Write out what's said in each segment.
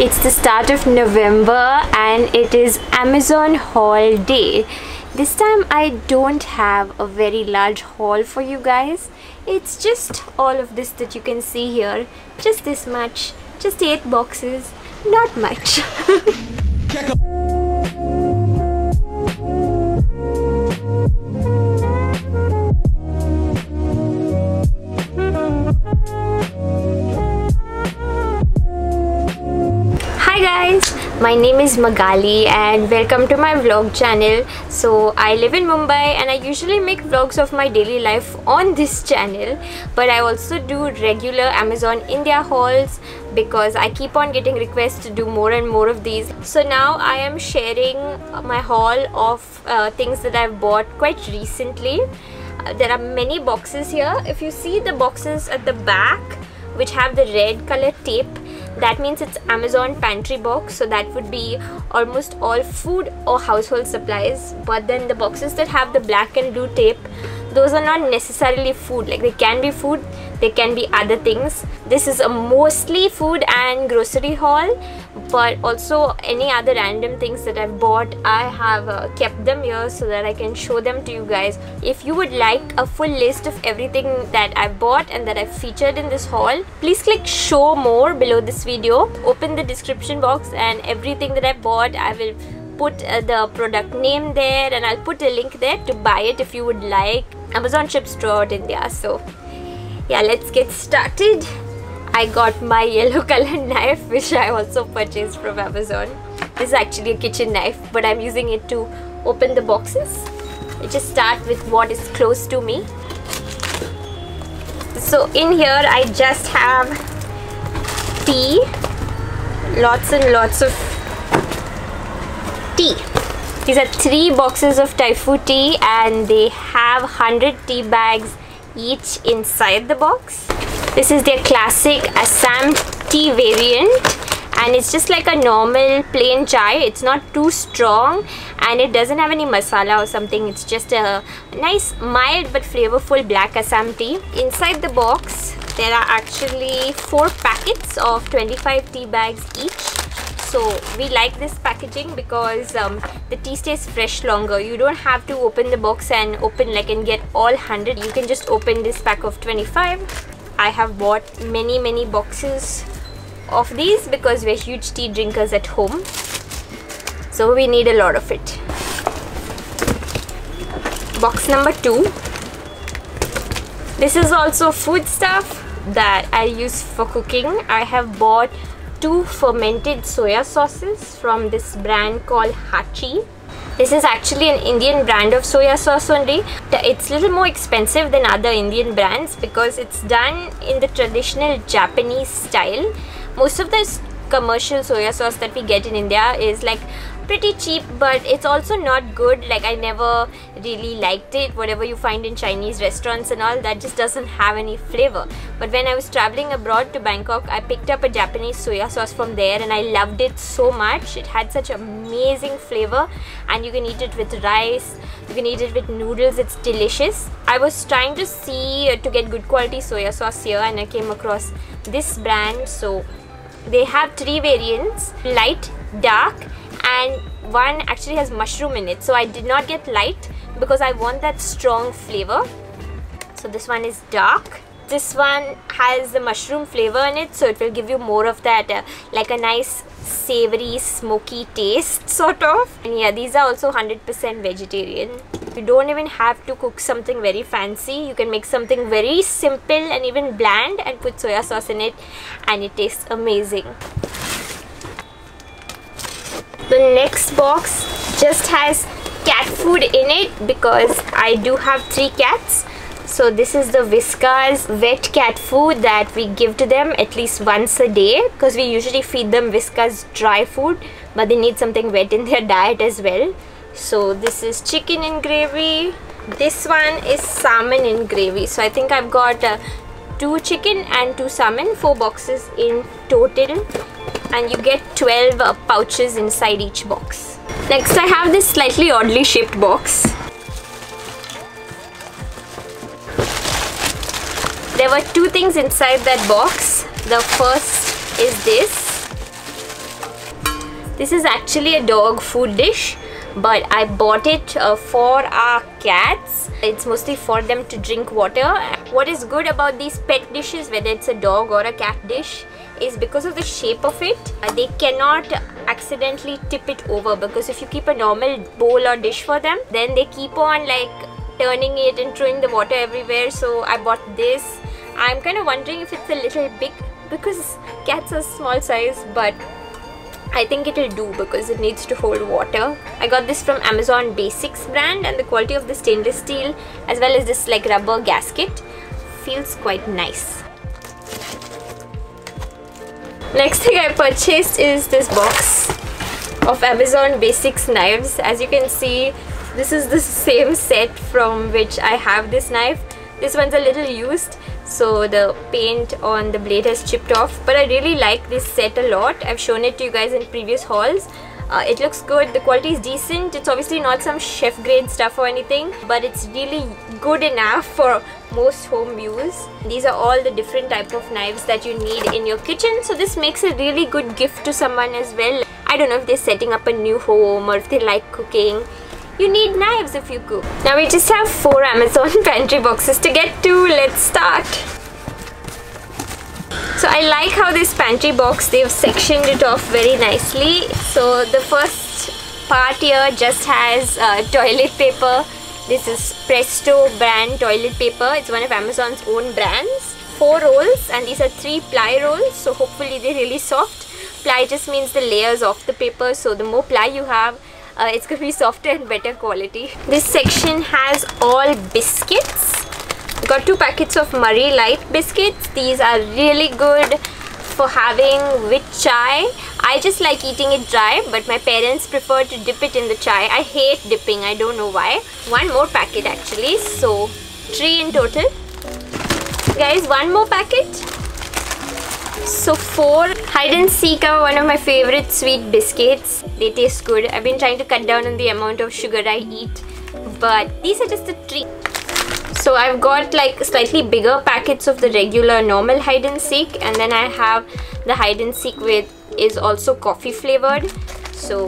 It's the start of November and it is Amazon haul day. This time I don't have a very large haul for you guys. It's just all of this that you can see here. Just this much. Just 8 boxes. Not much. my name is Magali and welcome to my vlog channel. So I live in Mumbai and I usually make vlogs of my daily life on this channel but I also do regular Amazon India hauls because I keep on getting requests to do more and more of these. So now I am sharing my haul of uh, things that I've bought quite recently. Uh, there are many boxes here. If you see the boxes at the back which have the red color tape that means it's Amazon pantry box so that would be almost all food or household supplies. But then the boxes that have the black and blue tape those are not necessarily food. Like they can be food they can be other things. This is a mostly food and grocery haul but also any other random things that I've bought I have uh, kept them here so that I can show them to you guys. If you would like a full list of everything that I've bought and that I've featured in this haul please click show more below this video. Open the description box and everything that I bought I will put uh, the product name there and I'll put a link there to buy it if you would like Amazon ships throughout India so yeah let's get started. I got my yellow color knife which I also purchased from Amazon. This is actually a kitchen knife but I'm using it to open the boxes. I just start with what is close to me. So in here I just have tea. Lots and lots of tea these are three boxes of Typhoo tea and they have 100 tea bags each inside the box. This is their classic Assam tea variant and it's just like a normal plain chai. It's not too strong and it doesn't have any masala or something. It's just a nice mild but flavorful black Assam tea. Inside the box there are actually four packets of 25 tea bags each so we like this packaging because um, the tea stays fresh longer. You don't have to open the box and open like and get all 100 you can just open this pack of 25 I have bought many many boxes of these because we're huge tea drinkers at home. So we need a lot of it. Box number two. This is also food stuff that I use for cooking. I have bought two fermented soya sauces from this brand called Hachi this is actually an Indian brand of soya sauce only. It's a little more expensive than other Indian brands because it's done in the traditional Japanese style. Most of the commercial soya sauce that we get in India is like pretty cheap but it's also not good. Like I never really liked it whatever you find in Chinese restaurants and all that just doesn't have any flavor. But when I was traveling abroad to Bangkok I picked up a Japanese soya sauce from there and I loved it so much. It had such amazing flavor and you can eat it with rice you can eat it with noodles. It's delicious. I was trying to see uh, to get good quality soya sauce here and I came across this brand. So they have three variants light dark and one actually has mushroom in it. So I did not get light because I want that strong flavor. So this one is dark. This one has the mushroom flavor in it so it will give you more of that uh, like a nice savory smoky taste sort of. And yeah these are also 100% vegetarian. You don't even have to cook something very fancy. You can make something very simple and even bland and put soya sauce in it and it tastes amazing the next box just has cat food in it because I do have three cats. So this is the Whiskas wet cat food that we give to them at least once a day because we usually feed them Whiskas dry food but they need something wet in their diet as well. So this is chicken in gravy. This one is salmon in gravy. So I think I've got uh, two chicken and two salmon four boxes in total and you get 12 uh, pouches inside each box. Next I have this slightly oddly shaped box. There were two things inside that box. The first is this. this is actually a dog food dish but I bought it uh, for our cats. It's mostly for them to drink water. What is good about these pet dishes, whether it's a dog or a cat dish, is because of the shape of it, uh, they cannot accidentally tip it over because if you keep a normal bowl or dish for them, then they keep on like turning it and throwing the water everywhere. So I bought this. I'm kind of wondering if it's a little big because cats are small size but I think it'll do because it needs to hold water. I got this from Amazon Basics brand and the quality of the stainless steel as well as this like rubber gasket feels quite nice. Next thing I purchased is this box of Amazon Basics knives. As you can see, this is the same set from which I have this knife. This one's a little used so the paint on the blade has chipped off but I really like this set a lot. I've shown it to you guys in previous hauls. Uh, it looks good. The quality is decent. It's obviously not some chef grade stuff or anything but it's really good enough for most home use. These are all the different type of knives that you need in your kitchen. So this makes a really good gift to someone as well. I don't know if they're setting up a new home or if they like cooking you need knives if you cook. Now we just have four Amazon pantry boxes to get to. Let's start. So I like how this pantry box, they've sectioned it off very nicely. So the first part here just has uh, toilet paper. This is Presto brand toilet paper. It's one of Amazon's own brands. Four rolls and these are three ply rolls. So hopefully they're really soft. Ply just means the layers of the paper. So the more ply you have, uh, it's gonna be softer and better quality. This section has all biscuits. Got two packets of Marie Light biscuits. These are really good for having with chai. I just like eating it dry but my parents prefer to dip it in the chai. I hate dipping. I don't know why. One more packet actually. So three in total. Guys one more packet so four hide and seek are one of my favorite sweet biscuits. They taste good. I've been trying to cut down on the amount of sugar I eat, but these are just a treat. So I've got like slightly bigger packets of the regular normal hide and seek, and then I have the hide and seek with is also coffee flavored. So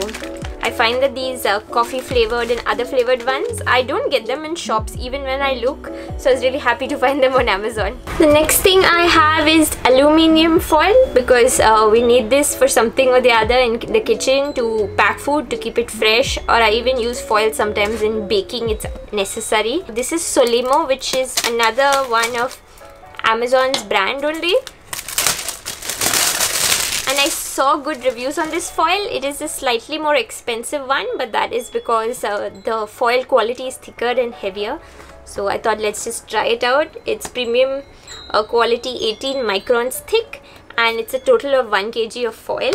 I find that these uh, coffee flavored and other flavored ones, I don't get them in shops even when I look. So I was really happy to find them on Amazon. The next thing I have is aluminium foil because uh, we need this for something or the other in the kitchen to pack food to keep it fresh or I even use foil sometimes in baking it's necessary. This is Solimo which is another one of Amazon's brand only and I saw good reviews on this foil. It is a slightly more expensive one but that is because uh, the foil quality is thicker and heavier. So I thought let's just try it out. It's premium uh, quality 18 microns thick and it's a total of 1 kg of foil.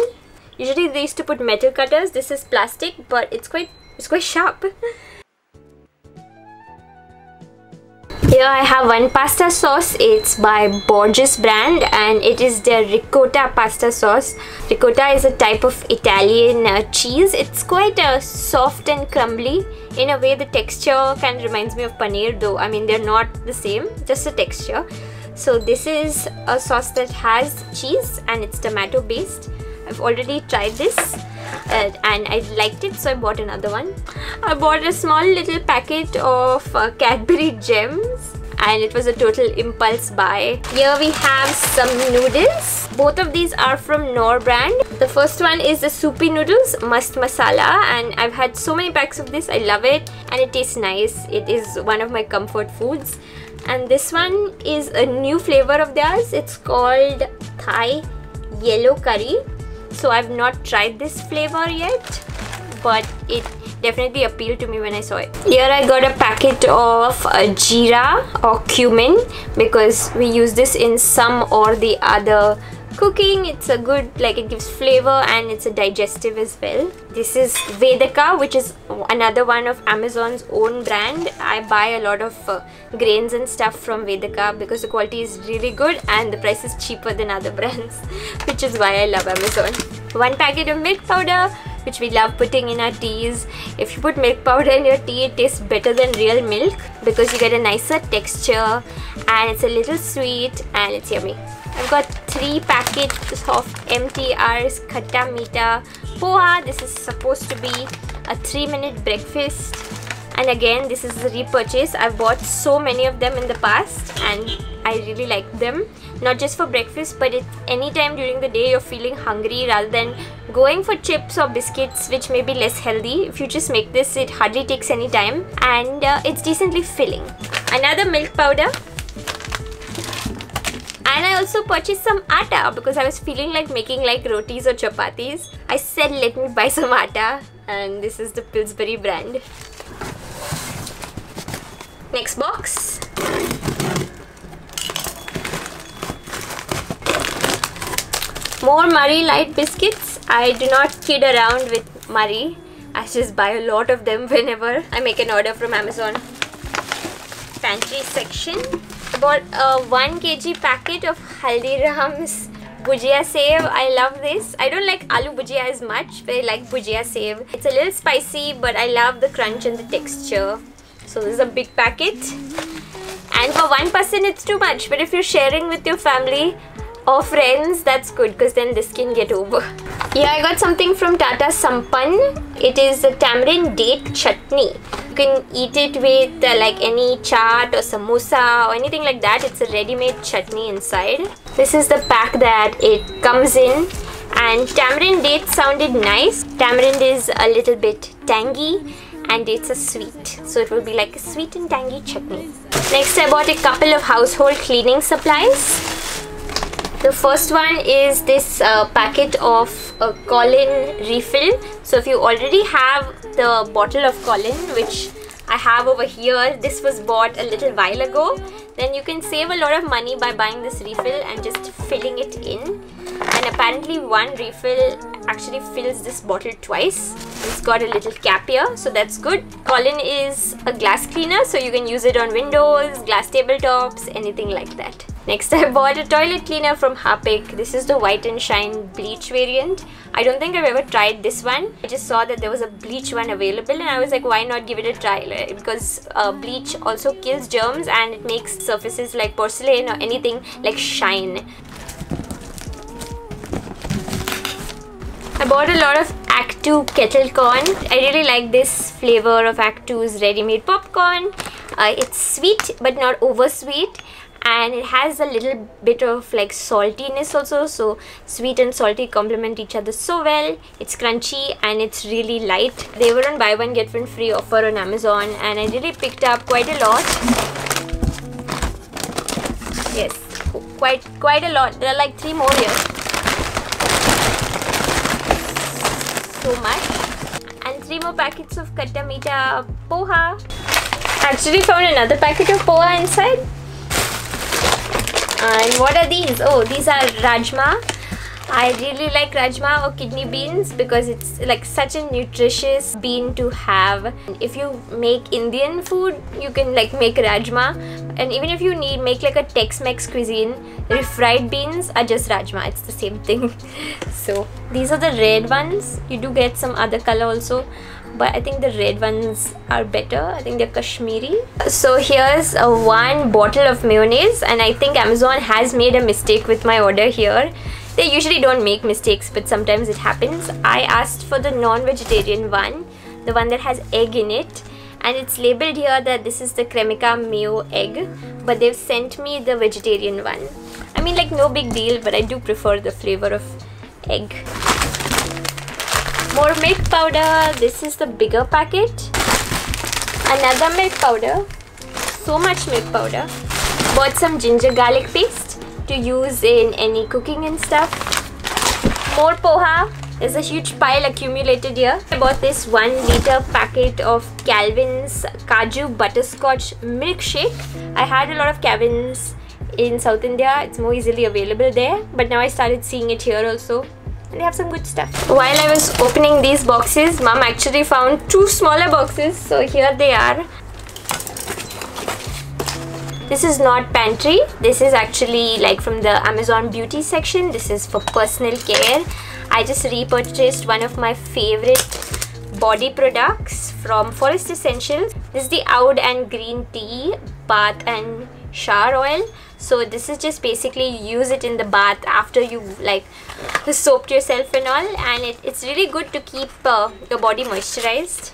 Usually they used to put metal cutters. This is plastic but it's quite it's quite sharp Here I have one pasta sauce. It's by Borges brand and it is their ricotta pasta sauce. Ricotta is a type of Italian uh, cheese. It's quite uh, soft and crumbly. In a way the texture kind of reminds me of paneer though. I mean they're not the same, just the texture. So this is a sauce that has cheese and it's tomato based. I've already tried this uh, and I liked it so I bought another one. I bought a small little packet of uh, Cadbury gems and it was a total impulse buy. Here we have some noodles. Both of these are from Knorr brand. The first one is the soupy noodles Mast Masala and I've had so many packs of this. I love it and it tastes nice. It is one of my comfort foods. And this one is a new flavor of theirs. It's called Thai Yellow Curry so I've not tried this flavor yet but it definitely appealed to me when I saw it. Here I got a packet of uh, jeera or cumin because we use this in some or the other cooking it's a good like it gives flavor and it's a digestive as well. This is vedaka which is another one of amazon's own brand. I buy a lot of uh, grains and stuff from vedaka because the quality is really good and the price is cheaper than other brands which is why i love amazon. One packet of milk powder which we love putting in our teas. If you put milk powder in your tea it tastes better than real milk because you get a nicer texture and it's a little sweet and it's yummy I've got three packets of MTR's Khatta Meetha Poha. This is supposed to be a three minute breakfast. And again, this is a repurchase. I've bought so many of them in the past and I really like them. Not just for breakfast, but at any time during the day you're feeling hungry rather than going for chips or biscuits which may be less healthy. If you just make this, it hardly takes any time and uh, it's decently filling. Another milk powder and I also purchased some atta because I was feeling like making like rotis or chapatis. I said let me buy some atta and this is the Pillsbury brand. Next box. More Marie light biscuits. I do not kid around with Marie. I just buy a lot of them whenever I make an order from Amazon. Pantry section I bought a 1 kg packet of Haldiram's Bhujia Sev. I love this. I don't like aloo bhujia as much, but I like Bhujia Sev. It's a little spicy, but I love the crunch and the texture. So this is a big packet. And for one person, it's too much. But if you're sharing with your family, or friends that's good because then this can get over yeah i got something from tata Sampann. it is a tamarind date chutney. You can eat it with uh, like any chaat or samosa or anything like that. It's a ready-made chutney inside. This is the pack that it comes in. And tamarind date sounded nice. Tamarind is a little bit tangy and it's a sweet. So it will be like a sweet and tangy chutney. Next i bought a couple of household cleaning supplies the first one is this uh, packet of uh, Colin refill. So if you already have the bottle of Colin, which I have over here, this was bought a little while ago, then you can save a lot of money by buying this refill and just filling it in. And apparently one refill actually fills this bottle twice. It's got a little cap here, so that's good. Colin is a glass cleaner, so you can use it on windows, glass tabletops, anything like that. Next I bought a toilet cleaner from Harpic. This is the white and shine bleach variant. I don't think I've ever tried this one. I just saw that there was a bleach one available and I was like why not give it a try because uh, bleach also kills germs and it makes surfaces like porcelain or anything like shine. I bought a lot of Act 2 kettle corn. I really like this flavor of Act 2's ready-made popcorn. Uh, it's sweet but not over sweet and it has a little bit of like saltiness also. So sweet and salty complement each other so well. It's crunchy and it's really light. They were on buy one get one free offer on amazon and i really picked up quite a lot. Yes quite quite a lot. There are like three more here. So much. And three more packets of Khatta Meetha poha. Actually found another packet of poha inside and what are these oh these are rajma I really like rajma or kidney beans because it's like such a nutritious bean to have. If you make Indian food, you can like make rajma and even if you need make like a Tex-Mex cuisine, refried beans are just rajma. It's the same thing. so these are the red ones. You do get some other color also but I think the red ones are better. I think they're Kashmiri. So here's a one bottle of mayonnaise and I think Amazon has made a mistake with my order here. They usually don't make mistakes but sometimes it happens. I asked for the non-vegetarian one, the one that has egg in it and it's labeled here that this is the Cremica Mayo egg but they've sent me the vegetarian one. I mean like no big deal but I do prefer the flavor of egg more milk powder. This is the bigger packet another milk powder. So much milk powder. Bought some ginger garlic paste to use in any cooking and stuff. More poha. There's a huge pile accumulated here. I bought this one liter packet of Cavin's kaju butterscotch milkshake. I had a lot of Cavin's in south india. It's more easily available there. But now i started seeing it here also have some good stuff. While I was opening these boxes, mom actually found two smaller boxes. So here they are. This is not pantry. This is actually like from the Amazon beauty section. This is for personal care. I just repurchased one of my favorite body products from Forest Essentials. This is the Oud and Green Tea Bath and Shower Oil. so this is just basically use it in the bath after you like soaped yourself and all and it, it's really good to keep uh, your body moisturized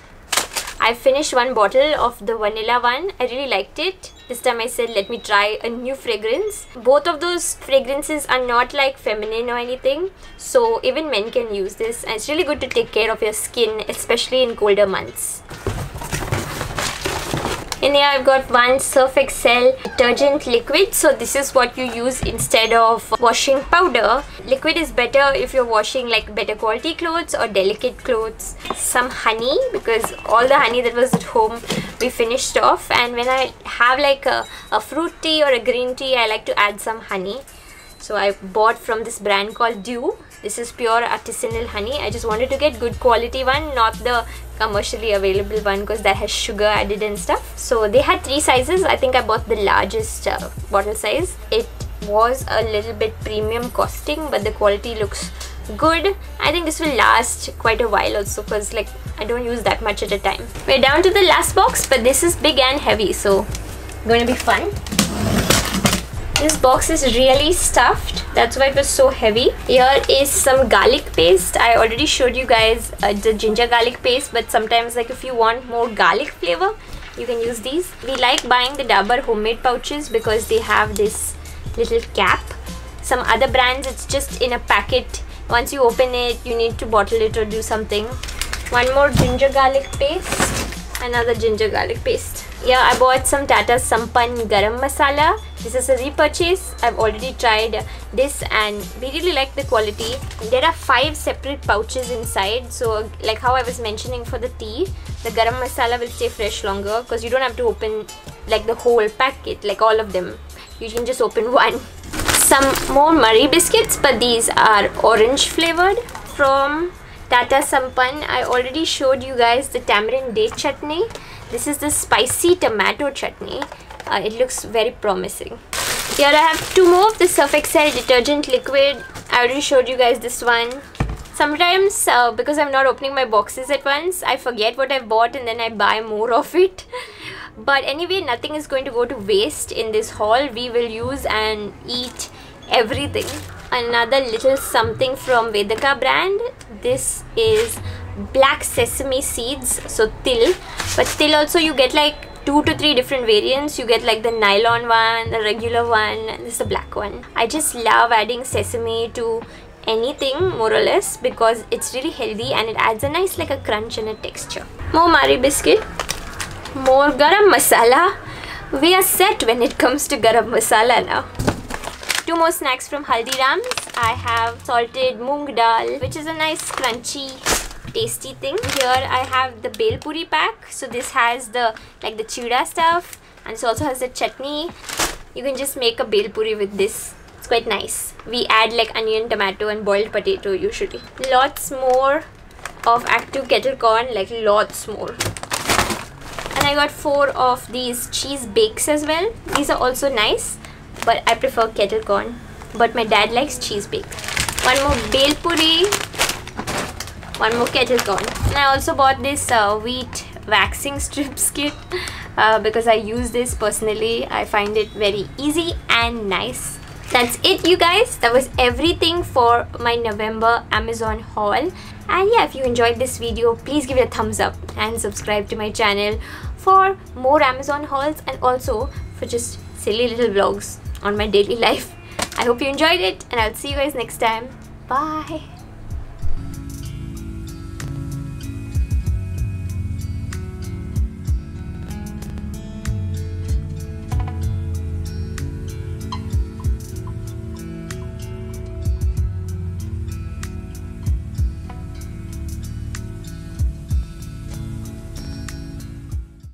I finished one bottle of the vanilla one. I really liked it. This time I said let me try a new fragrance. Both of those fragrances are not like feminine or anything. So even men can use this and it's really good to take care of your skin especially in colder months. In here I've got one Surf Excel detergent liquid. So this is what you use instead of washing powder. Liquid is better if you're washing like better quality clothes or delicate clothes. Some honey because all the honey that was at home we finished off and when I have like a, a fruit tea or a green tea I like to add some honey. So I bought from this brand called Dew. This is pure artisanal honey. I just wanted to get good quality one not the commercially available one because that has sugar added and stuff. So they had three sizes. I think i bought the largest uh, bottle size. It was a little bit premium costing but the quality looks good. I think this will last quite a while also because like i don't use that much at a time. We're down to the last box but this is big and heavy so to be fun this box is really stuffed. That's why it was so heavy. Here is some garlic paste. I already showed you guys uh, the ginger garlic paste. But sometimes like if you want more garlic flavor, you can use these. We like buying the Dabur homemade pouches because they have this little cap. Some other brands, it's just in a packet. Once you open it, you need to bottle it or do something. One more ginger garlic paste. Another ginger garlic paste. Yeah, I bought some Tata Sampann Garam Masala. This is a repurchase. I've already tried this and we really like the quality. There are five separate pouches inside. So like how i was mentioning for the tea the garam masala will stay fresh longer because you don't have to open like the whole packet like all of them. You can just open one. Some more Marie biscuits but these are orange flavored from Tata Sampann. I already showed you guys the tamarind date chutney. This is the spicy tomato chutney. Uh, it looks very promising. Here I have two more of the Surf Excel detergent liquid. I already showed you guys this one. Sometimes uh, because I'm not opening my boxes at once I forget what I've bought and then I buy more of it. But anyway nothing is going to go to waste in this haul. We will use and eat everything. Another little something from Vedaka brand. This is black sesame seeds so til but still also you get like two to three different variants. You get like the nylon one the regular one and this is the black one. I just love adding sesame to anything more or less because it's really healthy and it adds a nice like a crunch and a texture. More Marie biscuit. More garam masala. We are set when it comes to garam masala now. Two more snacks from haldirams. I have salted moong dal which is a nice crunchy tasty thing. Here i have the bel puri pack. So this has the like the chida stuff and this also has the chutney. You can just make a bel puri with this. It's quite nice. We add like onion tomato and boiled potato usually. Lots more of Act 2 kettle corn like lots more. And i got four of these cheese bakes as well. These are also nice but i prefer kettle corn. But my dad likes cheese bake. One more bel puri one more kettle corn and I also bought this uh, Veet waxing strips kit uh, because I use this personally. I find it very easy and nice. That's it you guys. That was everything for my November Amazon haul. And yeah if you enjoyed this video please give it a thumbs up and subscribe to my channel for more Amazon hauls and also for just silly little vlogs on my daily life. I hope you enjoyed it and I'll see you guys next time. Bye